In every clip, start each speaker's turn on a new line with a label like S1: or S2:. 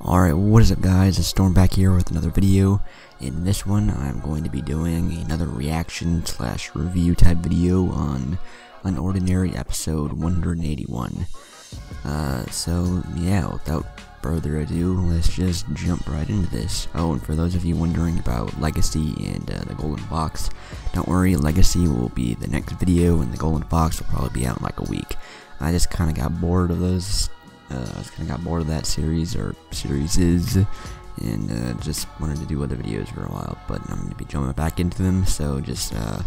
S1: Alright, what is up guys, it's Storm back here with another video. In this one, I'm going to be doing another reaction slash review type video on Unordinary episode 181. Uh, so, yeah, without further ado, let's just jump right into this. Oh, and for those of you wondering about Legacy and uh, the Golden Box, don't worry, Legacy will be the next video, and the Golden Box will probably be out in like a week. I just kind of got bored of those uh, I just kind of got bored of that series or series is and uh, just wanted to do other videos for a while. But I'm going to be jumping back into them, so just uh,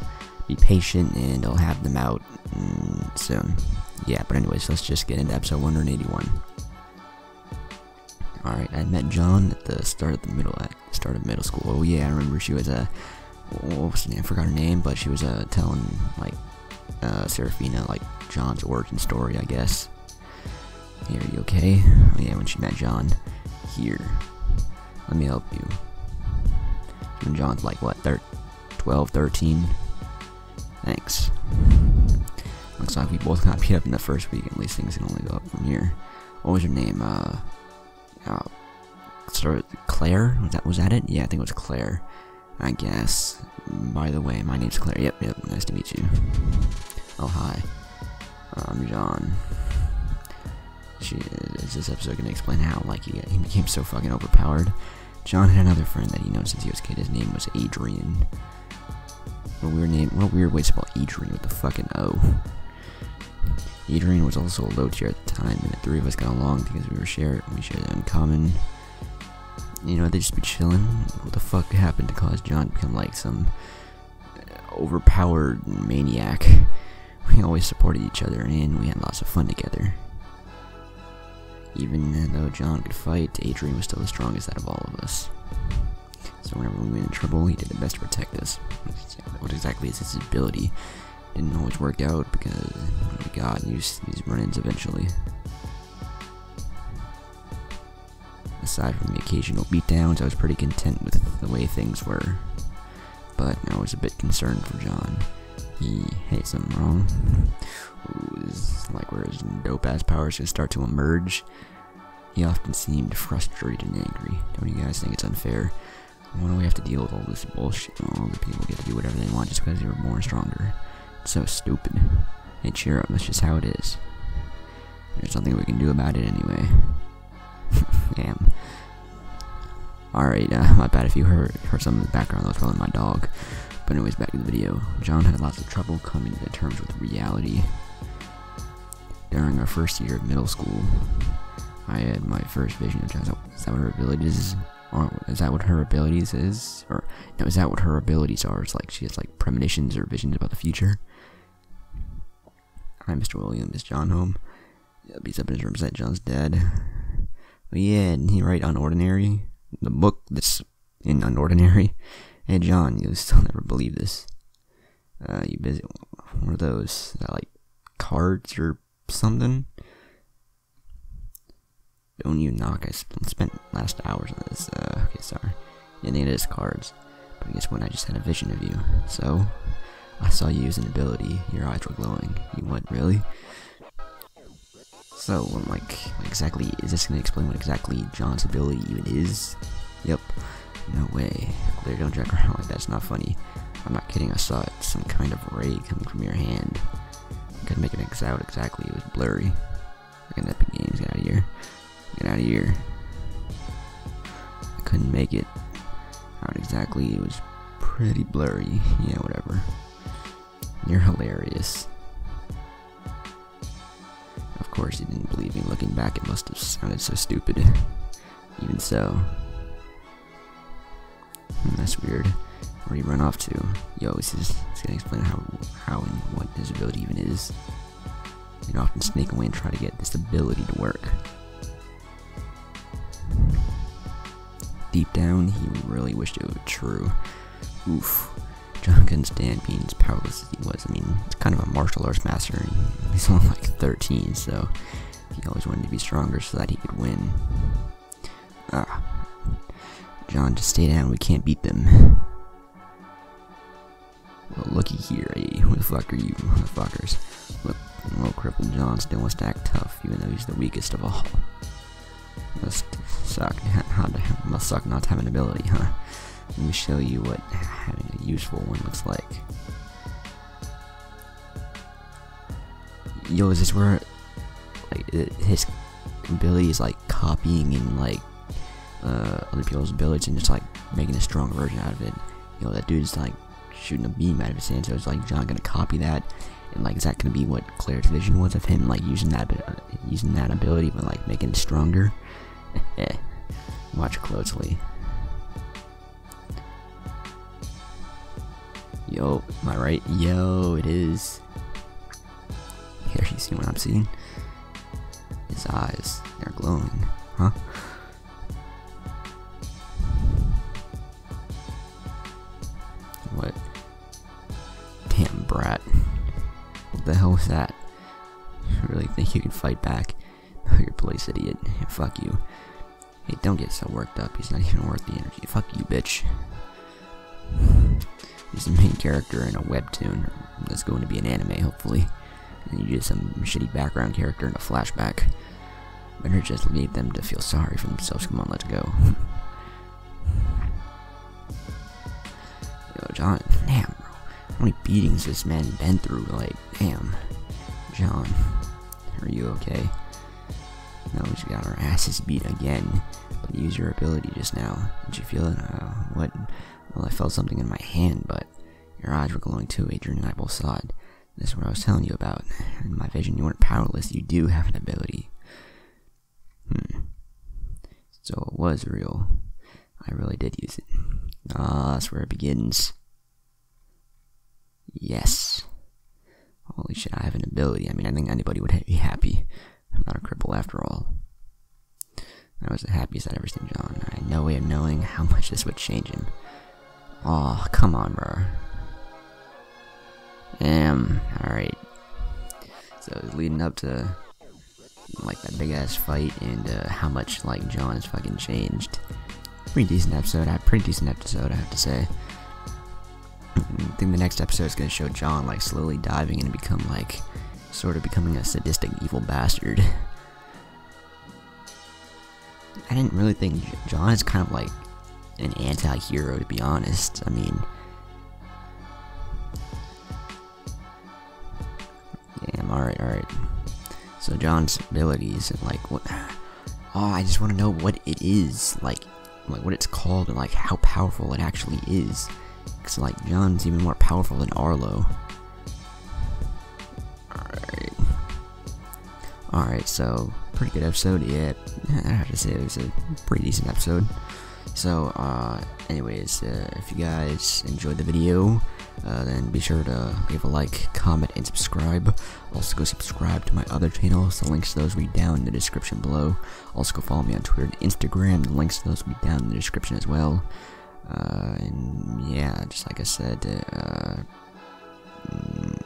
S1: be patient and I'll have them out mm, soon. Yeah, but anyways, let's just get into episode 181. Alright, I met John at the start of the middle at start of middle school. Oh yeah, I remember she was a was? I forgot her name, but she was uh, telling like uh, Seraphina like John's origin story, I guess. Hey, are you okay? Oh yeah, when she met John. Here. Let me help you. When John's like, what, thir 12, 13? Thanks. Looks like we both got beat up in the first week, at least things can only go up from here. What was your name? Uh, uh sort Claire? Was that, was that it? Yeah, I think it was Claire. I guess. By the way, my name's Claire. Yep, yep, nice to meet you. Oh, hi. I'm John she is this episode gonna explain how like he, he became so fucking overpowered. John had another friend that he known since he was a kid. His name was Adrian. What weird name? What weird way to spell Adrian with the fucking O. Adrian was also a low tier at the time, and the three of us got along because we were shared. We shared that in common. You know, they just be chilling. What the fuck happened to cause John to become like some uh, overpowered maniac? We always supported each other, and we had lots of fun together. Even though John could fight, Adrian was still the strongest out of all of us. So whenever we went in trouble, he did the best to protect us. What exactly is his ability? Didn't always work out because we got used to these run-ins eventually. Aside from the occasional beatdowns, I was pretty content with the way things were. But I was a bit concerned for John. He hit something wrong Ooh, is like where his dope ass powers can start to emerge. He often seemed frustrated and angry. Don't you guys think it's unfair? Why do we have to deal with all this bullshit? All the people get to do whatever they want just because they were born stronger. It's so stupid. Hey, cheer up. That's just how it is. There's nothing we can do about it anyway. Damn. Alright, uh, my bad if you heard, heard some in the background. That was probably my dog. But anyways, back to the video. John had lots of trouble coming to terms with reality during our first year of middle school, I had my first vision of John. Is that what her abilities is? That what her abilities is? Or no, is that what her abilities are? It's like she has like premonitions or visions about the future. Hi, Mr. William. Is John home? Yeah, he's up in his room. Said John's dead. But yeah, didn't he write Unordinary? The book that's in Unordinary. Hey, John, you'll still never believe this. Uh, you busy? What are those? That like cards or something. Don't you knock. I spent last hours on this. Uh, okay, sorry. It is cards. But I guess what? I just had a vision of you. So, I saw you use an ability. Your eyes were glowing. You went, really? So, I'm like, exactly, is this going to explain what exactly John's ability even is? Yep. No way. Claire, don't drag around like that's not funny. I'm not kidding, I saw it. Some kind of ray coming from your hand I couldn't make it out exactly. It was blurry. Fucking Epic Games, get out of here. Get out of here. I couldn't make it out exactly. It was pretty blurry. Yeah, whatever. You're hilarious. Of course, he didn't believe me. Looking back, it must have sounded so stupid. Even so. Weird. Where he run off to? Yo, this is it's gonna explain how how and what his ability even is. He'd often sneak away and try to get this ability to work. Deep down, he really wished it were true. Oof. John couldn't stand being as powerless as he was. I mean, it's kind of a martial arts master, and he's only like 13, so he always wanted to be stronger so that he could win. Ah. John, just stay down, we can't beat them. Well, looky here, hey, who the fuck are you, motherfuckers? Look, little crippled John still wants to act tough, even though he's the weakest of all. Must suck. To, must suck not to have an ability, huh? Let me show you what having a useful one looks like. Yo, is this where like his ability is like copying and like uh, other people's abilities and just like making a strong version out of it? You know, that dude's like shooting a beam out of his hand, so it's like John gonna copy that, and like is that gonna be what Claire's vision was of him, like using that uh, using that ability but like making it stronger? Watch closely. Yo, am I right? Yo, it is. Here, you see what I'm seeing? His eyes, they're glowing, huh? The hell was that? You really think you can fight back? Oh, you're a police idiot. Fuck you. Hey, don't get so worked up. He's not even worth the energy. Fuck you, bitch. He's the main character in a webtoon that's going to be an anime, hopefully. And you just some shitty background character in a flashback. Better just leave them to feel sorry for themselves. Come on, let's go. Yo, John. How many beatings this man been through? Like, damn. John, are you okay? No, we just got our asses beat again. But use your ability just now. Did you feel it? Uh, what? Well, I felt something in my hand, but your eyes were glowing too. Adrian and I both saw it. This is what I was telling you about. In my vision, you weren't powerless. You do have an ability. Hmm. So it was real. I really did use it. Ah, that's where it begins. Yes. Holy shit, I have an ability. I mean, I think anybody would be happy. I'm not a cripple after all. I was the happiest I'd ever seen John. I had no way of knowing how much this would change him. Oh, come on, bro. Um, alright. So, leading up to, like, that big-ass fight and uh, how much, like, John has fucking changed. Pretty decent episode. Pretty decent episode, I have to say. I think the next episode is going to show John, like, slowly diving and become, like, sort of becoming a sadistic evil bastard. I didn't really think John is kind of like an anti-hero to be honest. I mean, damn. All right, all right. So John's abilities and like what? Oh, I just want to know what it is, like, like what it's called and like how powerful it actually is. Cause like John's even more powerful than Arlo. Alright. Alright, so pretty good episode, yeah. I have to say it was a pretty decent episode. So, uh, anyways, uh, if you guys enjoyed the video, uh, then be sure to leave a like, comment, and subscribe. Also, go subscribe to my other channels. The links to those will be down in the description below. Also, go follow me on Twitter and Instagram. The links to those will be down in the description as well. Uh, and yeah, just like I said, uh,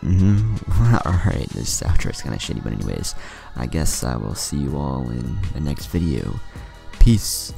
S1: mm -hmm. Alright, this outro is kind of shitty, but anyways, I guess I will see you all in the next video. Peace.